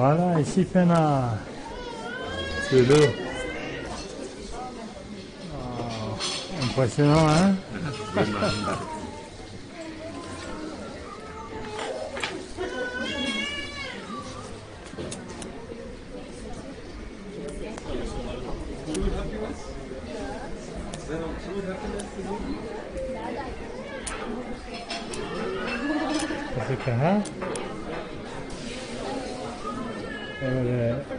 Voilà, ici Pena. C'est l'eau. Ah, impressionnant, hein? Kesukaan? えー